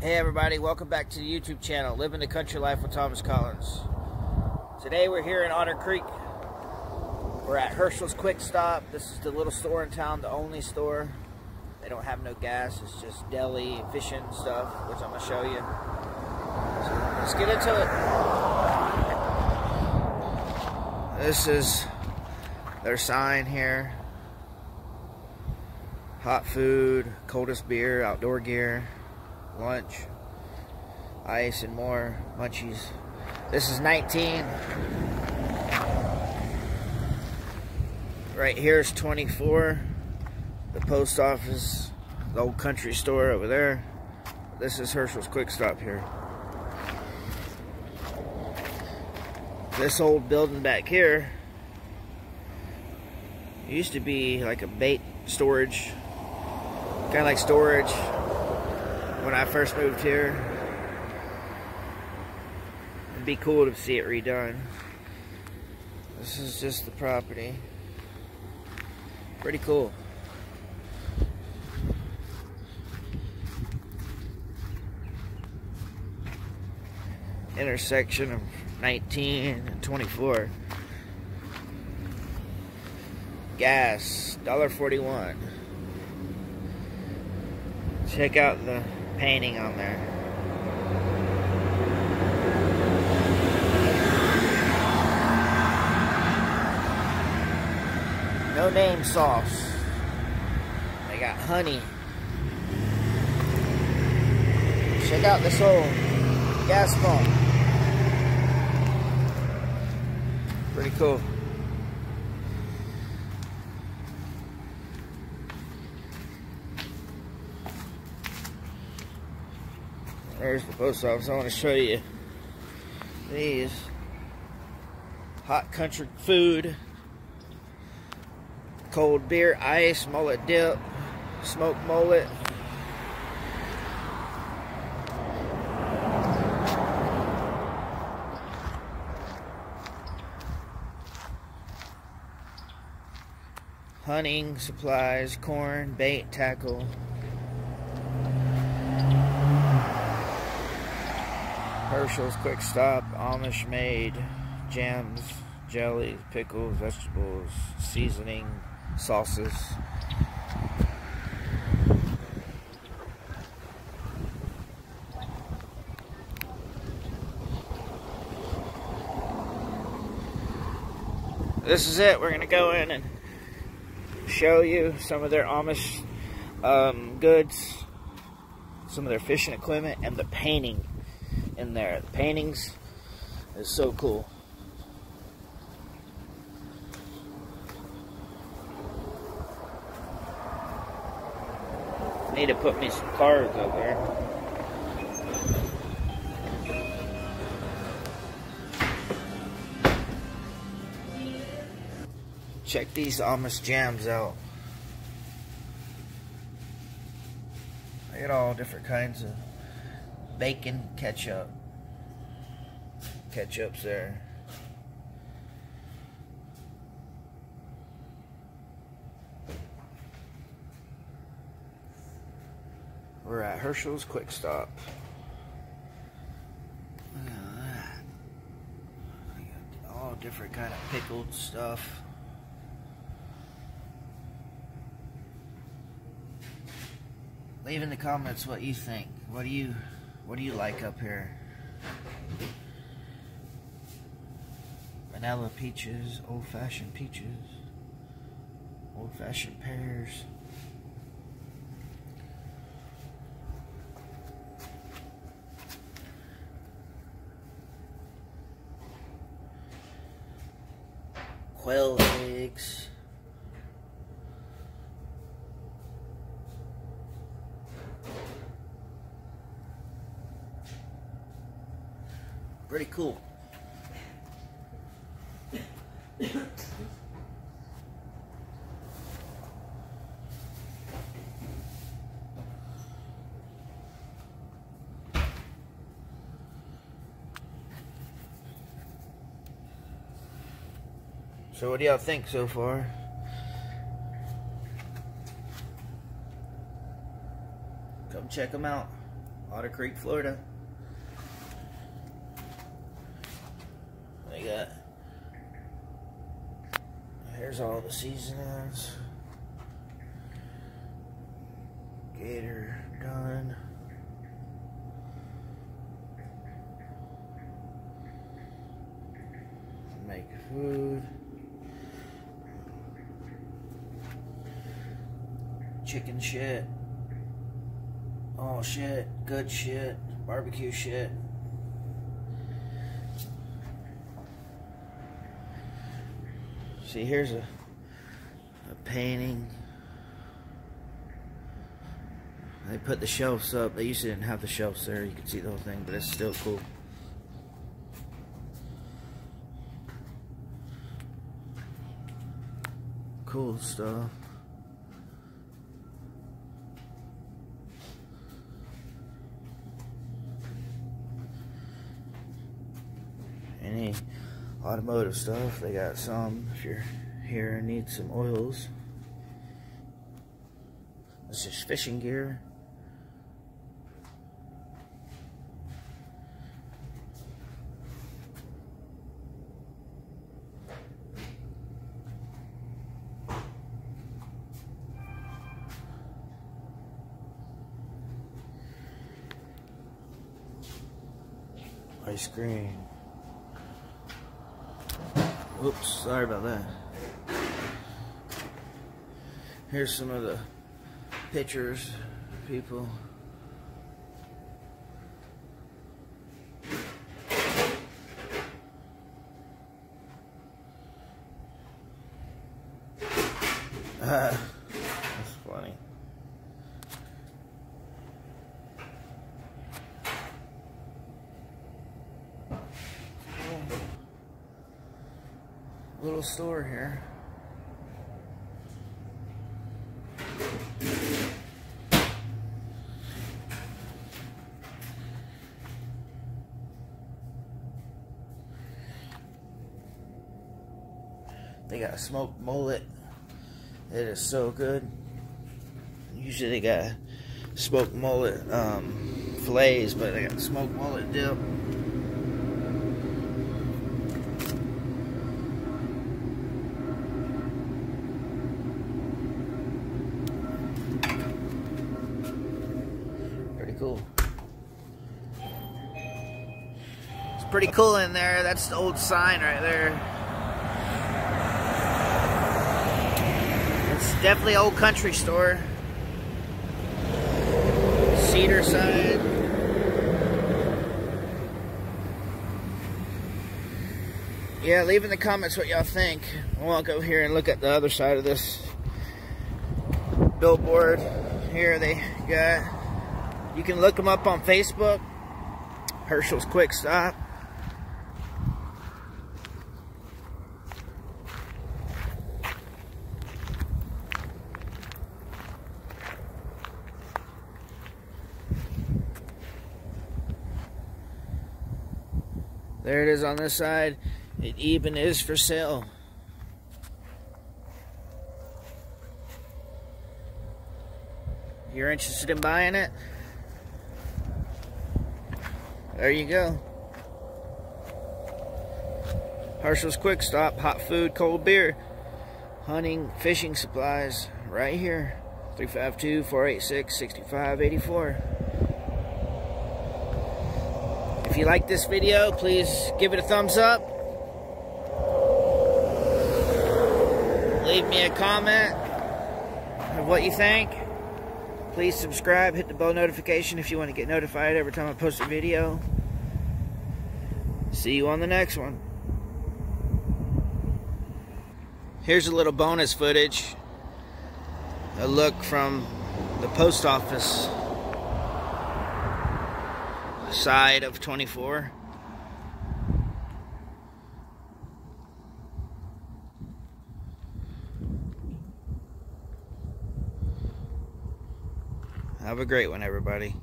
Hey everybody, welcome back to the YouTube channel, Living the Country Life with Thomas Collins. Today we're here in Otter Creek. We're at Herschel's Quick Stop. This is the little store in town, the only store. They don't have no gas, it's just deli fishing stuff, which I'm to show you. So let's get into it. This is their sign here. Hot food, coldest beer, outdoor gear lunch, ice, and more munchies. This is 19. Right here is 24. The post office, the old country store over there. This is Herschel's Quick Stop here. This old building back here used to be like a bait storage, kind of like storage when I first moved here. It'd be cool to see it redone. This is just the property. Pretty cool. Intersection of 19 and 24. Gas, $1.41. Check out the painting on there. No name sauce. They got honey. Check out this old gas pump. Pretty cool. There's the post office. I want to show you these hot country food, cold beer, ice, mullet dip, smoked mullet. Hunting supplies, corn, bait, tackle. Herschel's Quick Stop, Amish made jams, jellies, pickles, vegetables, seasoning, sauces. This is it. We're going to go in and show you some of their Amish um, goods, some of their fishing equipment, and the painting in there. The paintings is so cool. Need to put me some cards up there. Check these Amish jams out. I get all different kinds of bacon ketchup. Ketchup's there. We're at Herschel's Quick Stop. Look at that. all different kind of pickled stuff. Leave in the comments what you think. What do you what do you like up here? Vanilla peaches, old-fashioned peaches, old-fashioned pears. Quail eggs. Pretty cool. So what do y'all think so far? Come check them out. Otter Creek, Florida. They got all the seasonings. Gator done. Make food. Chicken shit. Oh shit. Good shit. Barbecue shit. See, here's a, a painting. They put the shelves up. They used to didn't have the shelves there. You can see the whole thing, but it's still cool. Cool stuff. Any automotive stuff. They got some if you're here and need some oils. This is fishing gear. Ice cream. Oops, sorry about that. Here's some of the pictures, people. Little store here. They got smoked mullet. It is so good. Usually they got smoked mullet um, fillets, but they got smoked mullet dip. cool. It's pretty cool in there. That's the old sign right there. It's definitely old country store. Cedar side. Yeah, leave in the comments what y'all think. I want to go here and look at the other side of this billboard. Here they got you can look them up on Facebook. Herschel's Quick Stop. There it is on this side. It even is for sale. You're interested in buying it? There you go. Herschel's Quick Stop, hot food, cold beer, hunting, fishing supplies, right here. 352-486-6584. If you like this video, please give it a thumbs up. Leave me a comment of what you think. Please subscribe, hit the bell notification if you want to get notified every time I post a video. See you on the next one. Here's a little bonus footage. A look from the post office side of 24. Have a great one, everybody.